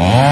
Oh.